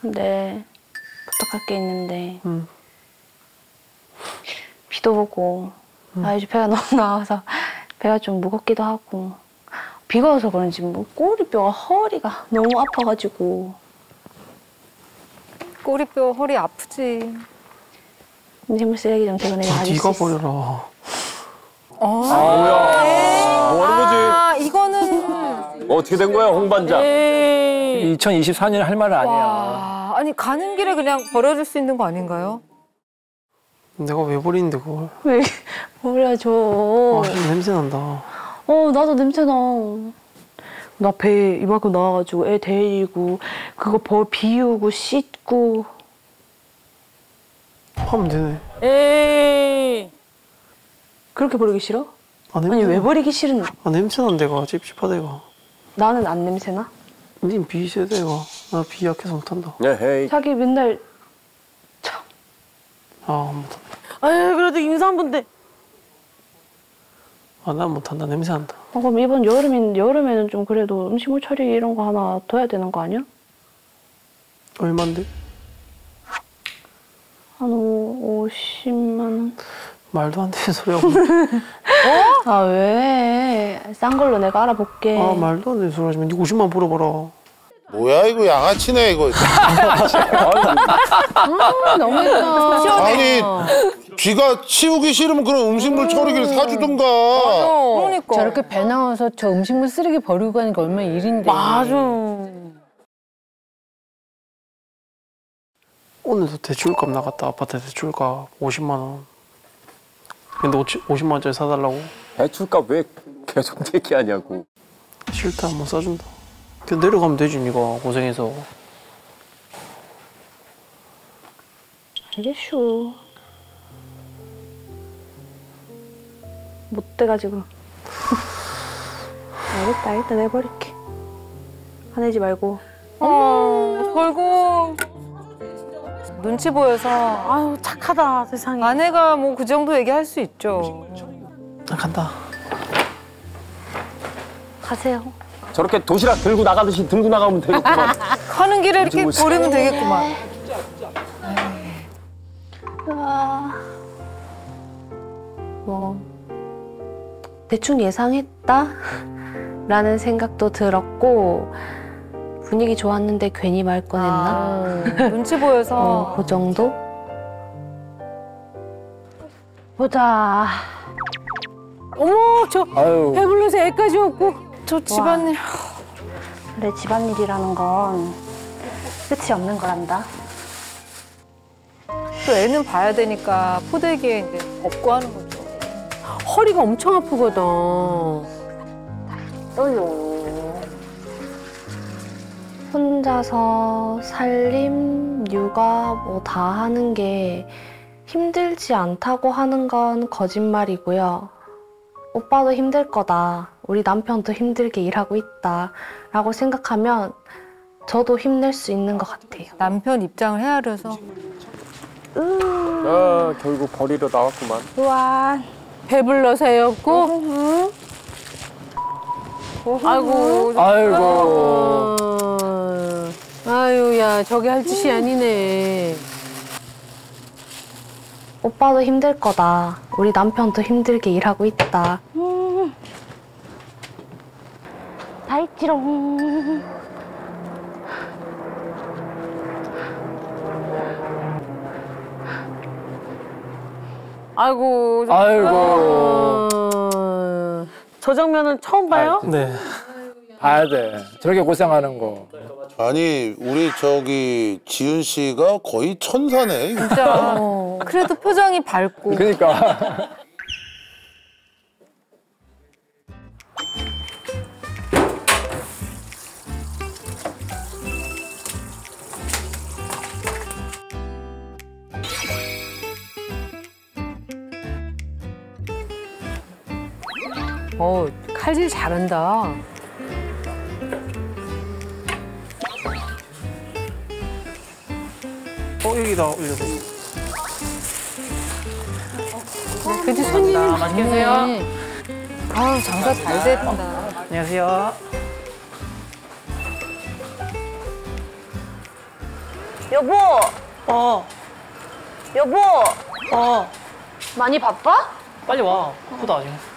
근데 부탁할 게 있는데 응. 비도 오고 아 요즘 배가 너무 나와서 배가 좀 무겁기도 하고 비가 와서 그런지 뭐 꼬리뼈가 허리가 너무 아파가지고 꼬리뼈 허리 아프지. 힘을 쓰레기 좀 대고 내가 수 네가. 버려라. 뭐야? 뭐 하는 거지? 아 이거는 어떻게 된 거야, 홍 반장? 2024년 할 말은 아니야. 와 아니 가는 길에 그냥 버려줄 수 있는 거 아닌가요? 내가 왜 버리는데 그걸? 왜 버려줘 아, 냄새 난다. 어 나도 냄새 나 나 배 이만큼 나와가지고 애 데리고 그거 벌 비우고 씻고 하면 되네. 에이. 그렇게 버리기 싫어? 아, 냄새 아니 왜 나. 버리기 싫은 아, 냄새 난데 가 찝찝하대가. 나는 안 냄새나? 님 비세대가. 나비 약해서 못한다. 야, 헤이. 자기 맨날 아, 못한다. 아유 그래도 임산부인데. 아, 난 못한다. 냄새 난다. 어, 그럼 이번 여름인 여름에는 좀 그래도 음식물 처리 이런 거 하나 둬야 되는 거 아니야? 얼만데? 한 오, 50만 원. 말도 안 되는 소리 하고. 아 왜? 싼 걸로 내가 알아볼게. 아, 말도 안 되는 소리 하지마. 니 50만 물어봐라. 뭐야 이거 양아치네 이거. 아, 너무했다. 아니 쥐가 치우기 싫으면 그런 음식물 처리기를 사주던가. 그러니까 저렇게 배 나와서 저 음식물 쓰레기 버리고 가는 게 얼마나 일인데. 맞아. 오늘도 대출값 나갔다. 아파트 대출값 50만 원. 근데 50만 원짜리 사달라고? 대출값 왜 계속 얘기하냐고. 싫다. 못 사준다. 내려가면 되지, 니가 고생해서. 알겠슈. 못 돼가지고. 알겠다, 알겠다. 내버릴게. 화내지 말고. 어 결국 눈치 보여서 아유 착하다 세상에. 아내가 뭐 그 정도 얘기할 수 있죠. 나 간다. 가세요. 저렇게 도시락 들고 나가듯이 들고 나가면 되겠구만. 가는 길에 이렇게 버리면 되겠구만. 아, 뭐 대충 예상했다 라는 생각도 들었고 분위기 좋았는데 괜히 말 꺼냈나? 아, 눈치 보여서 어, 그 정도? 보자. 어머 저 아유. 배불러서 애까지 없고. 저 집안일 그래 집안일이라는 건 끝이 없는 거란다. 또 애는 봐야 되니까 포대기에 이제 업고 하는 거죠. 허리가 엄청 아프거든. 혼자서 살림, 육아 뭐 다 하는 게 힘들지 않다고 하는 건 거짓말이고요. 오빠도 힘들 거다. 우리 남편도 힘들게 일하고 있다. 라고 생각하면 저도 힘낼 수 있는 것 같아요. 남편 입장을 헤아려서 아, 결국 버리러 나왔구만. 우와. 배불러서 애 없고. 아이고. 아이고. 어. 아유 야 저게 할 짓이 아니네. 오빠도 힘들 거다. 우리 남편도 힘들게 일하고 있다. 다 있지롱. 아이고. 아이고. 어. 저 장면은 처음 봐요? 네. 봐야 돼. 저렇게 고생하는 거. 아니 우리 저기 지은 씨가 거의 천사네. 진짜 그래도 표정이 밝고 그러니까. 어 칼질 잘한다. 어, 여기다 올려줘. 그래도 손님이 맛있게 드세요. 네. 아우 장사 잘 됐다. 안녕하세요. 여보! 어, 여보! 어, 많이 바빠? 빨리 와. 바쁘다 아직.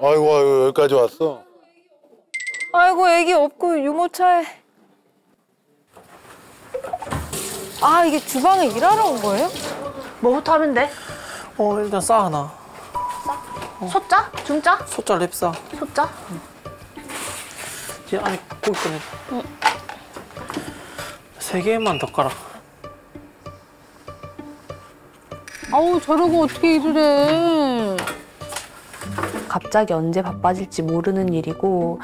아이고 아이고 여기까지 왔어. 아이고 애기 없고 유모차에. 아 이게 주방에 일하러 온 거예요? 뭐부터 하면 돼? 어, 일단 싸 하나. 소자? 중자? 소자 랩 싸. 소자? 이제 안에 고기 꺼내. 세 개만 더 깔아. 아우 저러고 어떻게 일을 해. 갑자기 언제 바빠질지 모르는 일이고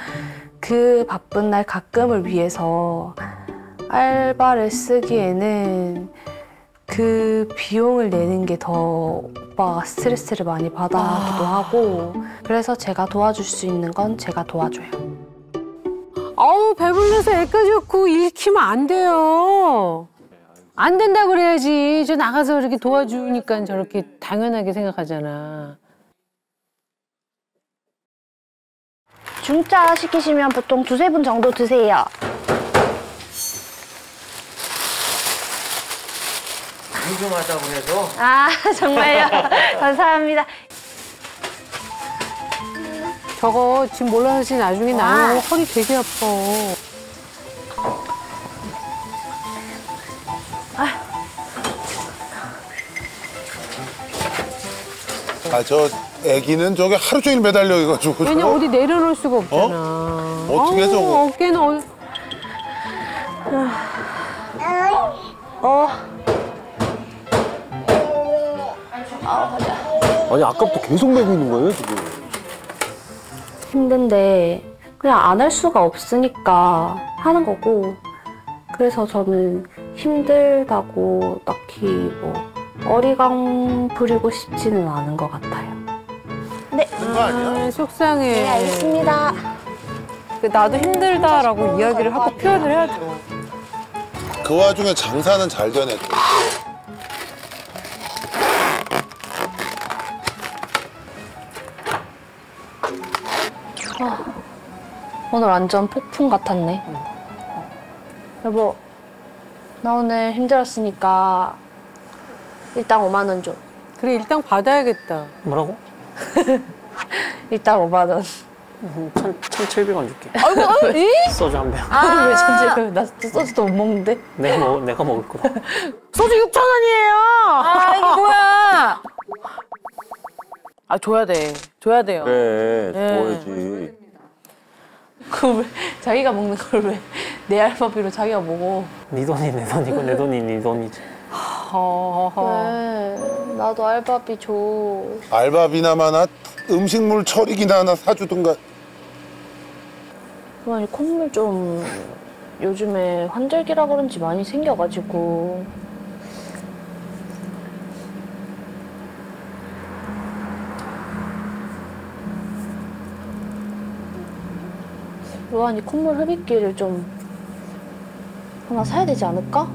그 바쁜 날 가끔을 위해서 알바를 쓰기에는 그 비용을 내는 게 더 오빠가 스트레스를 많이 받아하기도 하고 그래서 제가 도와줄 수 있는 건 제가 도와줘요. 아우 배불러서 애까지 없고 일 키면 안 돼요. 안 된다 그래야지. 저 나가서 이렇게 도와주니까 저렇게 당연하게 생각하잖아. 중짜 시키시면 보통 두세 분 정도 드세요. 궁금하다고 해서. 아 정말요? 감사합니다. 저거 지금 몰라서 나중에 나면 허리 되게 아파. 아 저 애기는 저기 하루 종일 매달려 있어가지고. 왜냐 저 어디 내려놓을 수가 없잖아. 어떻게 아우, 저거? 어깨는 어... 아니 아까부터 계속 매고 있는 거예요 지금? 힘든데 그냥 안 할 수가 없으니까 하는 거고 그래서 저는 힘들다고 딱히 뭐 어리광 부리고 싶지는 않은 것 같아요. 그거 아니야? 아, 속상해. 알겠습니다. 그 나도 힘들다라고 이야기를 하고 표현을 해야죠. 그 와중에 장사는 잘 되네. 또. 오늘 완전 폭풍 같았네. 여보, 나 오늘 힘들었으니까 일단 5만 원 줘. 그래 일단 받아야겠다. 뭐라고? 일단 5만 원. 천, 천칠백 원 줄게. 아이고 이? 소주 한 병. 아, 왜 전체 나 소주도 못 먹는데? 내가 먹, 내가 먹을 거다. 소주 6천 원이에요. 아 이게 뭐야? 아 줘야 돼. 줘야 돼요. 그래 네. 줘야지. 그걸 왜 자기가 먹는 걸 왜 내 알바비로 자기가 먹어? 네 돈이 내 돈이고 내 돈이 네 돈이지. 허허. 왜? 나도 알바비 줘. 알바비나마나 음식물 처리기나 하나 사주든가. 아니 콧물 좀 요즘에 환절기라 그런지 많이 생겨가지고 로안이 콧물 흡입기를 좀 하나 사야 되지 않을까?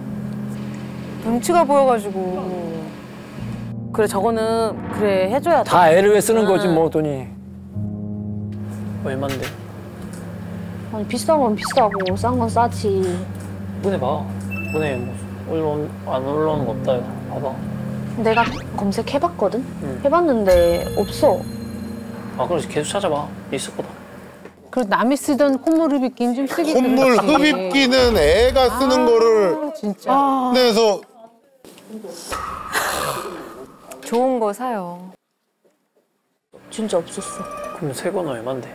눈치가 보여가지고. 그래 저거는 그래 해줘야 돼. 다 애를 왜 쓰는 거지 뭐 돈이. 얼만데? 아니 비싼 건 비싸고 싼 건 싸지. 문에 봐. 문에 뭐 올라온, 안 올라오는 거 없다. 이거. 봐봐. 내가 검색해봤거든? 응. 해봤는데 없어. 아, 그렇지. 계속 찾아봐. 있을 거다. 그리고 남이 쓰던 콧물 흡입기는 좀 쓰기 콧물 그렇지. 흡입기는 애가 쓰는 거를 진짜. 내서 좋은 거 사요. 진짜 없었어. 그럼 새 거는 얼만데?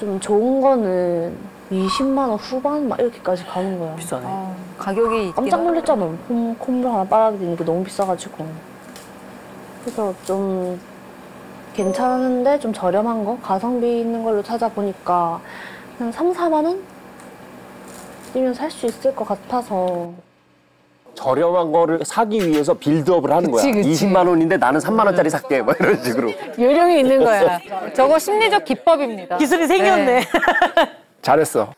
좀 좋은 거는 20만 원 후반 막 이렇게까지 가는 거야. 비싸네. 어, 가격이 깜짝. 놀랐잖아. 콧- 콧물 하나 빨아들이는 게 너무 비싸가지고. 그래서 좀 괜찮은데 좀 저렴한 거 가성비 있는 걸로 찾아보니까 그냥 3, 4만 원? 이면 살 수 있을 것 같아서 저렴한 거를 사기 위해서 빌드업을 하는 거야. 그치, 그치. 20만 원인데 나는 3만 원짜리 살게. 뭐 이런 식으로. 요령이 있는 거야. 저거 심리적 기법입니다. 기술이 생겼네. 잘했어.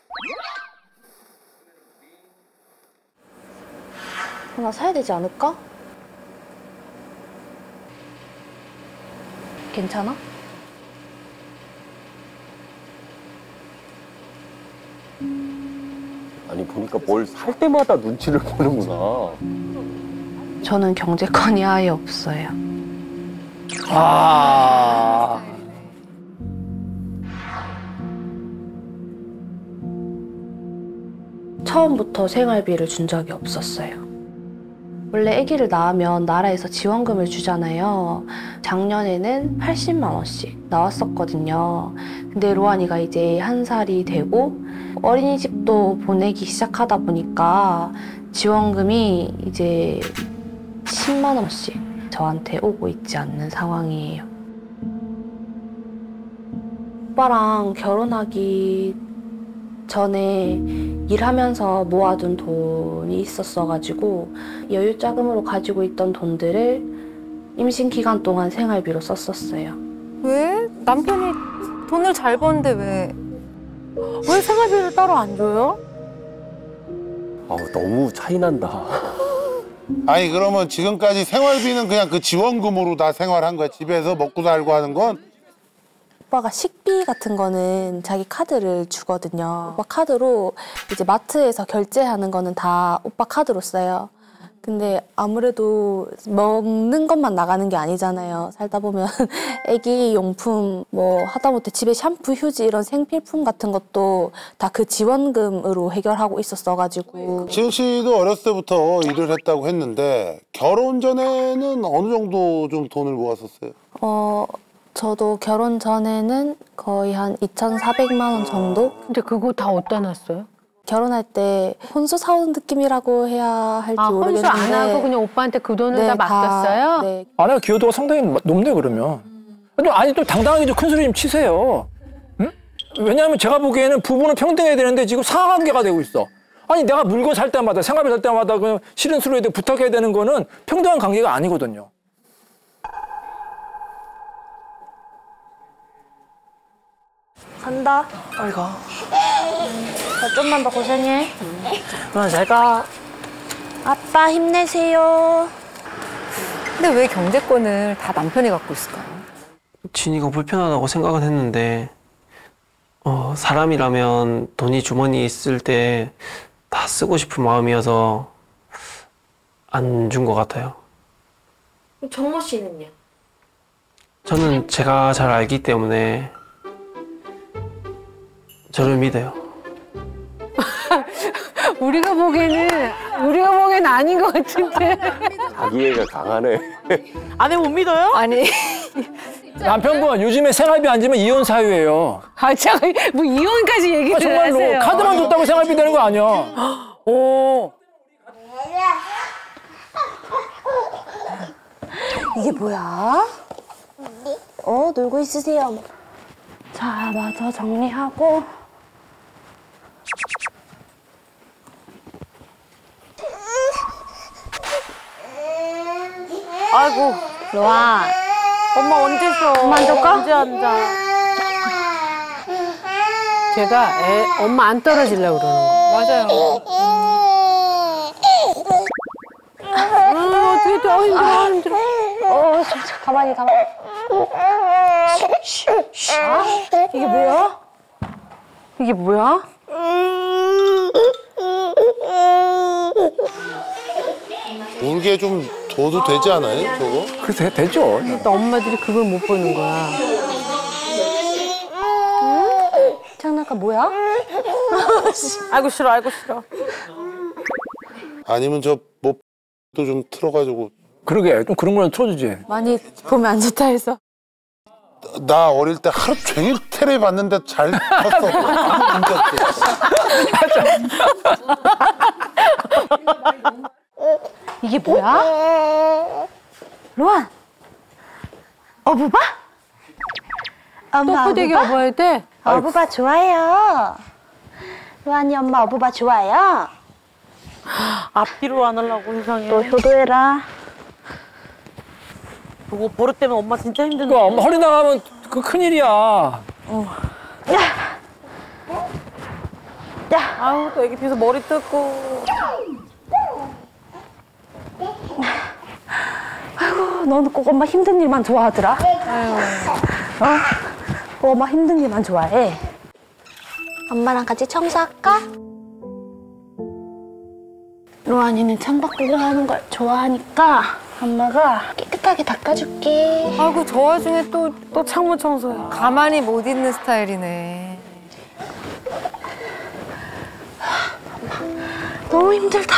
하나 사야 되지 않을까? 괜찮아? 아니 보니까 뭘 살 때마다 눈치를 보는구나. 저는 경제권이 아예 없어요. 아. 처음부터 생활비를 준 적이 없었어요. 원래 아기를 낳으면 나라에서 지원금을 주잖아요. 작년에는 80만 원씩 나왔었거든요. 근데 로안이가 이제 한 살이 되고 어린이집도 보내기 시작하다 보니까 지원금이 이제 10만 원씩 저한테 오고 있지 않는 상황이에요. 오빠랑 결혼하기 전에 일하면서 모아둔 돈이 있었어가지고 여유 자금으로 가지고 있던 돈들을 임신 기간 동안 생활비로 썼었어요. 왜? 남편이 돈을 잘 버는데 왜? 왜 생활비를 따로 안 줘요? 아우 너무 차이 난다. 아니 그러면 지금까지 생활비는 그냥 그 지원금으로 다 생활한 거야. 집에서 먹고 살고 하는 건 오빠가 식비 같은 거는 자기 카드를 주거든요. 오빠 카드로 이제 마트에서 결제하는 거는 다 오빠 카드로 써요. 근데 아무래도 먹는 것만 나가는 게 아니잖아요. 살다 보면 애기 용품 뭐 하다못해 집에 샴푸, 휴지 이런 생필품 같은 것도 다 그 지원금으로 해결하고 있었어가지고 지은 씨도 어렸을 때부터 일을 했다고 했는데 결혼 전에는 어느 정도 좀 돈을 모았었어요? 어 저도 결혼 전에는 거의 한 2,400만 원 정도 근데 그거 다 어디다 놨어요? 결혼할 때 혼수 사온 느낌이라고 해야 할지 아, 혼수 모르겠는데 안 하고 그냥 오빠한테 그 돈을 네, 다 맡겼어요? 네. 아내 기여도가 상당히 높네 그러면. 좀 아니 좀 당당하게 좀 큰 소리 좀 치세요. 응? 왜냐하면 제가 보기에는 부부는 평등해야 되는데 지금 상관계가 되고 있어. 아니 내가 물건 살 때마다 생활비 살 때마다 그 실은 수로에 대해 부탁해야 되는 거는 평등한 관계가 아니거든요. 간다. 아이고. 자, 좀만 더 고생해. 누나 잘 가. 아빠 힘내세요. 근데 왜 경제권을 다 남편이 갖고 있을까요? 진이가 불편하다고 생각은 했는데 어, 사람이라면 돈이 주머니에 있을 때 다 쓰고 싶은 마음이어서 안 준 것 같아요. 정모 씨는요? 저는 제가 잘 알기 때문에 저를 믿어요. 우리가 보기에는 우리가 보기엔 아닌 것 같은데. 자기애가 강하네. 아니 남편분 요즘에 생활비 안 주면 이혼 사유예요. 아, 잠깐, 뭐 이혼까지 얘기를 아, 정말로 하세요. 카드만 줬다고 생활비 되는 거 아니야. 오. 이게 뭐야? 어, 놀고 있으세요. 자, 마저 정리하고. 아이고, 로아. 엄마 언제 쉬어? 엄마 앉을까? 언제 앉아? 제가 애, 엄마 안 떨어지려고 그러는 거. 맞아요. 아, 어떻게 또 힘들어, 힘들어. 어, 저, 저, 가만히, 가만히. 이게 뭐야? 이게 뭐야? 울게 좀 둬도 되지 않아요, 저거? 그래서 되죠. 또 엄마들이 그걸 못 보는 거야. 장난감 뭐야? 아이고 싫어, 아이고 싫어. 아니면 저뭐또좀 틀어가지고 그러게 좀 그런 거는 틀어주지. 많이 보면 안 좋다 해서. 나 어릴 때 하루 종일 테레비 봤는데 잘 컸어. 이게 뭐야? 로안. 어부바? 또 엄마 포대기 어부바? 돼? 어부바 좋아해요. 로안이 엄마 어부바 좋아해요. 앞뒤로 안 하려고 세상에. 또 효도해라. 그거 버릇 때문에 엄마 진짜 힘든데. 그 엄마 허리 나가면 그 큰일이야. 아우 또 애기 뒤에서 머리 뜯고. 너는 꼭 엄마 힘든 일만 좋아하더라. 어? 꼭 엄마 힘든 일만 좋아해. 엄마랑 같이 청소할까? 로안이는 창밖으로 하는 걸 좋아하니까 엄마가 깨끗하게 닦아줄게. 아이고 저 와중에 또 또 창문 청소해. 가만히 못 있는 스타일이네. 너무 힘들다.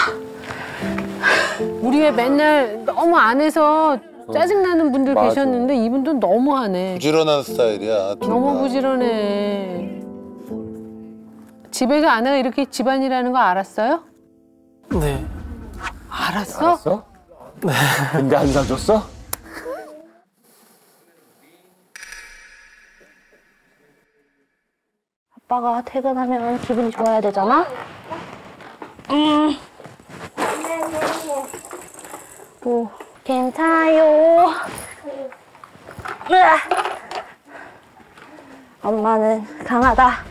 우리 애 맨날 너무 안에서 짜증나는 분들 맞아. 계셨는데 이분도 너무하네. 부지런한 스타일이야. 둘 너무 다. 부지런해. 집에서 아내가 이렇게 집안이라는 거 알았어요? 네. 알았어? 알았어? 근데 안 사줬어? 아빠가 퇴근하면 기분이 좋아야 되잖아? 음. 뭐, 괜찮아요. 엄마는 강하다.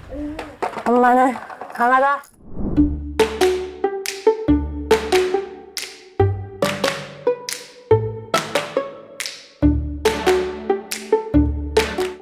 엄마는 강하다.